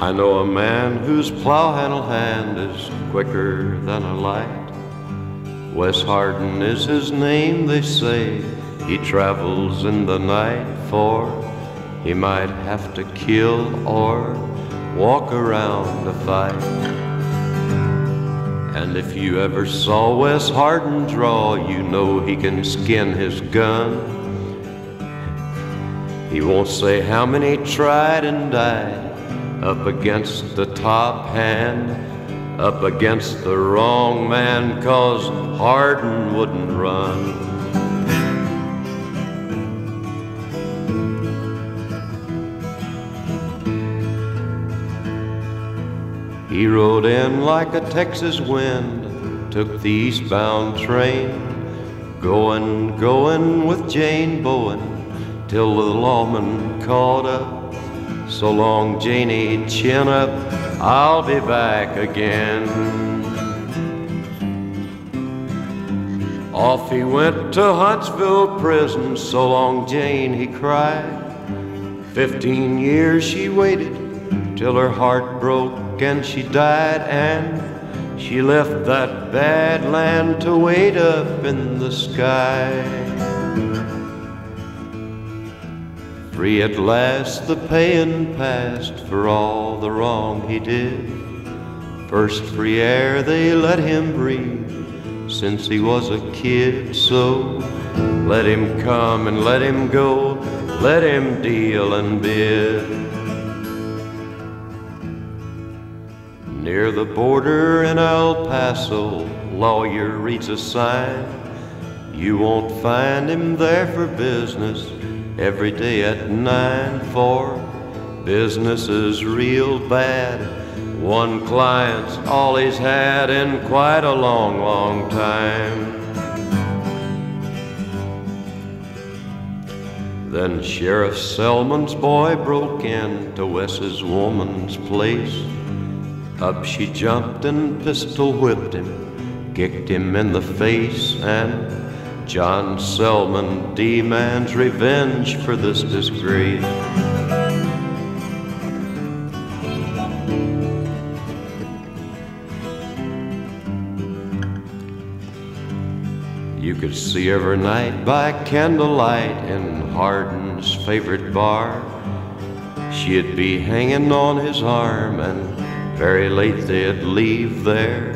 I know a man whose plow handle hand is quicker than a light. Wes Hardin is his name, they say. He travels in the night, for he might have to kill or walk around to fight. And if you ever saw Wes Hardin draw, you know he can skin his gun. He won't say how many tried and died up against the top hand, up against the wrong man, cause Hardin wouldn't run. He rode in like a Texas wind, took the eastbound train, going, going with Jane Bowen till the lawman caught up. So long, Janie, chin up, I'll be back again. Off he went to Huntsville prison, so long, Jane, he cried. Fifteen years she waited till her heart broke and she died, and she left that bad land to wait up in the sky. Free at last, the pain passed for all the wrong he did. First free air they let him breathe since he was a kid. So let him come and let him go, let him deal and bid. Near the border in El Paso, lawyer reads a sign. You won't find him there for business every day at nine for business is real bad. One client's all he's had in quite a long, long time. Then Sheriff Selman's boy broke into Wes's woman's place. Up she jumped and pistol whipped him, kicked him in the face, and John Selman demands revenge for this disgrace. You could see every night by candlelight in Hardin's favorite bar. She'd be hanging on his arm, and very late they'd leave there,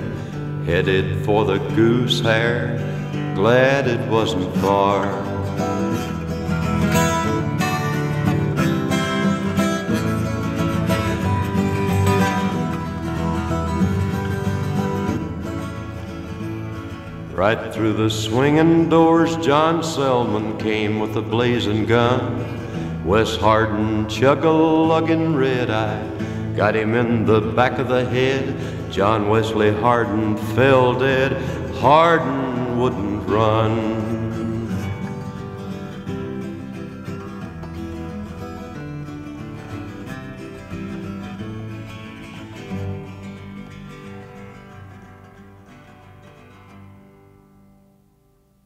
headed for the goose hair glad it wasn't far. Right through the swinging doors, John Selman came with a blazing gun. Wes Hardin, chug-a-lugging red-eye, got him in the back of the head. John Wesley Hardin fell dead. Hardin wouldn't run.